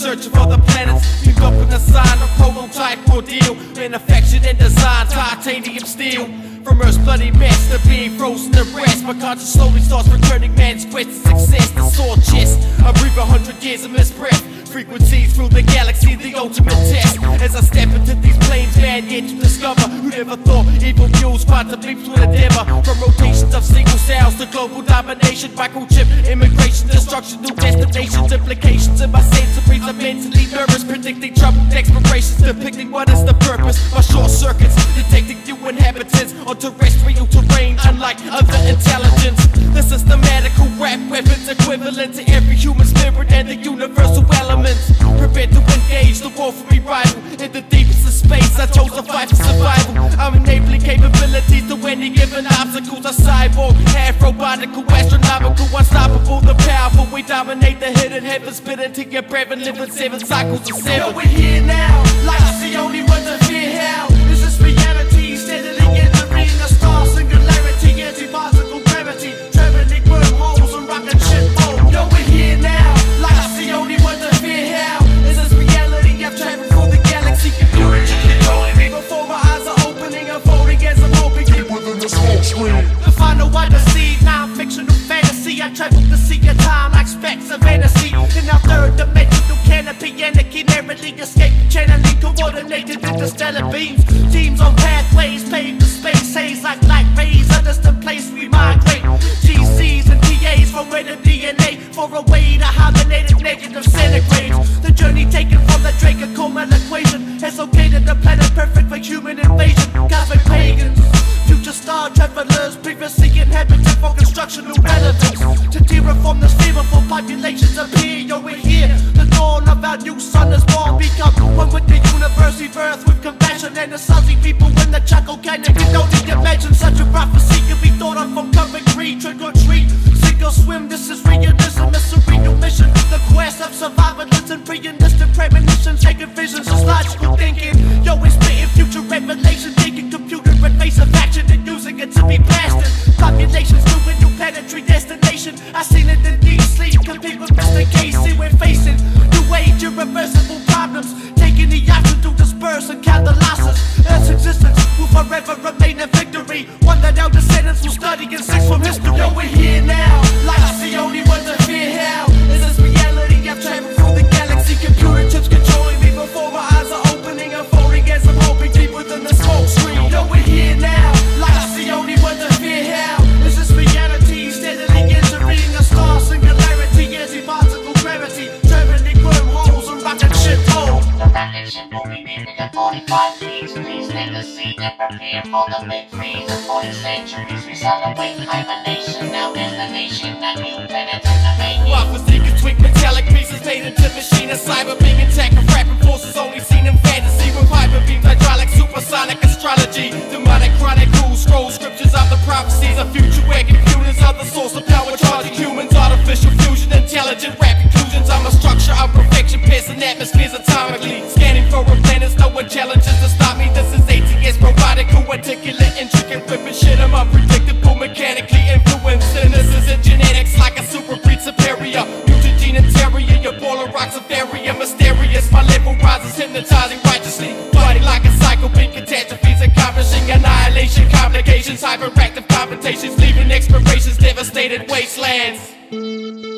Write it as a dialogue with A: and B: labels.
A: searching for the planets. Teamed up in the sign of prototype ordeal. Manufactured and designed titanium steel. From Earth's bloody mess to being frozen to rest, my conscience slowly starts returning man's quest to success. The sword chest, I breathe a hundred years of this breath. Frequencies through the galaxy, the ultimate test. As I step into these planes, man, yet to discover who never thought evil mules quantum leaps would endeavor. From rotations of single cells to global domination, microchip immigration, destruction, new destinations, implications in my sensories. I'm mentally nervous, predicting troubled explorations, depicting what is the purpose. My short circuits, detecting new inhabitants on terrestrial terrain, unlike other intelligence. The systematical rap weapons equivalent to every human to any given obstacles. A cyborg, half robotical, astronomical, unstoppable, the powerful. We dominate the hidden heavens, spit into your breath and live in seven cycles of seven.
B: Yo, we're here now. Life's screen. The final one to see, non-fictional fantasy. I travel to see a time like specks of fantasy. In our third dimensional canopy, anarchy narrowly escape, channeling coordinated interstellar beams. Teams on pathways Travelers, previously inhabited for constructional relevance. To terraform the sphere for populations appear. Yo, we're here. The dawn of our new sun is born. Become one with the universe, birth with compassion and the salty people in the Chaco Canyon. You don't need to imagine such a prophecy could be thought of from creed, trick or treat. Sink or swim, this is it to be blasted. Populations moving new planetary destination. I seen it in deep sleep, compete with Mr. Casey. We're facing new age, irreversible problems. Taking the option to disperse and count the losses. Earth's existence will forever remain a victory. One that our descendants will study and six from history. Yo, we're here ship
C: will be leaving in 45 feet. Please take a seat and prepare for the big freeze. 40 centuries, we celebrate hibernation. Now in the nation, a new planet
A: area, mysterious. My level rises, hypnotizing righteously. Body like a cycle, being catastrophes, accomplishing annihilation, complications, hyperactive confrontations, leaving expirations, devastated wastelands.